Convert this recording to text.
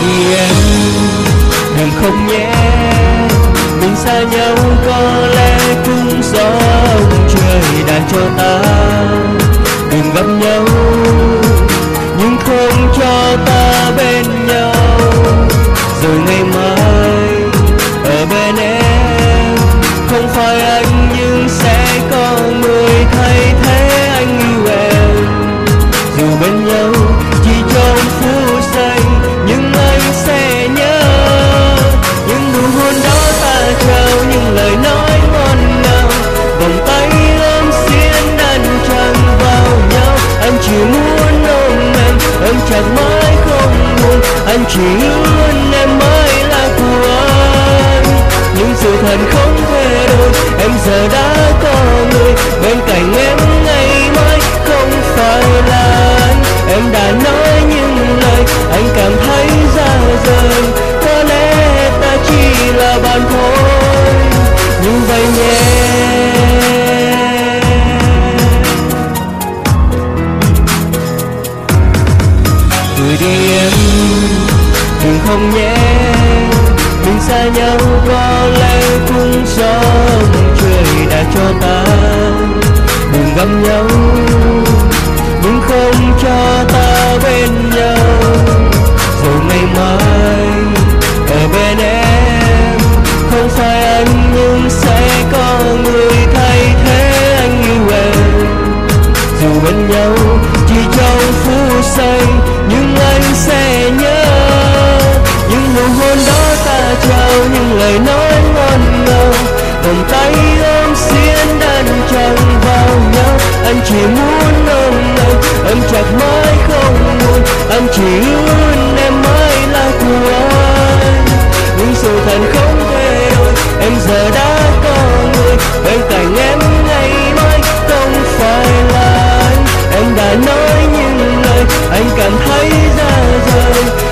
đi em đừng không nhé mình xa nhau có lẽ cũng do ông trời đã cho ta. Đừng gặp nhau, nhưng không cho ta bên nhau. Rồi ngày mai em mãi không buồn. Anh chỉ muốn em mãi là của anh. Nhưng sự thật không thể đổi. Em giờ đã có người bên cạnh Gửi đi em đừng không nhé mình xa nhau có lẽ cũng do anh chỉ muốn ôm anh em chặt mãi không buồn anh chỉ muốn em mãi là của anh. Nhưng sự thật không thể đổi em giờ đã có người. Bên cạnh em ngày mai không phải là anh. Em đã nói những lời anh cảm thấy ra rời.